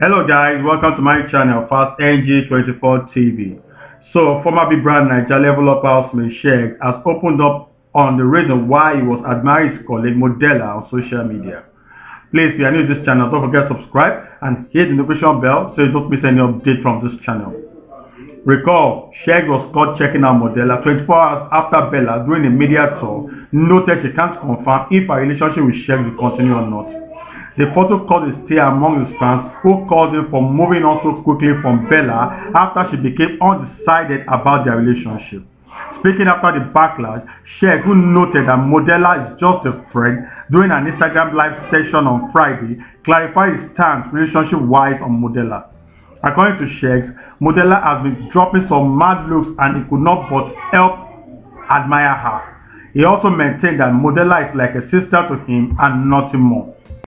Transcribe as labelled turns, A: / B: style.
A: Hello guys, welcome to my channel Fast NG24 TV. So, former Big Brother Naija level up housemate Sheggz has opened up on the reason why he was admiring his colleague Modella on social media. Please, if you are new to this channel, don't forget to subscribe and hit the notification bell so you don't miss any update from this channel. Recall, Sheggz was caught checking out Modella 24 hours after Bella during a media tour noted she can't confirm if her relationship with Sheggz will continue or not. The photo caused a stir among his fans who called him for moving on so quickly from Bella after she became undecided about their relationship. Speaking after the backlash, Sheggz, who noted that Modella is just a friend, during an Instagram live session on Friday, clarified his stance relationship-wise on Modella. According to Sheggz, Modella has been dropping some mad looks and he could not but help admire her. He also maintained that Modella is like a sister to him and nothing more.